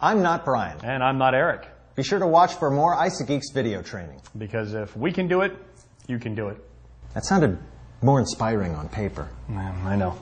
I'm not Brian. And I'm not Eric. Be sure to watch for more ISA Geeks video training. Because if we can do it, you can do it. That sounded more inspiring on paper. I know.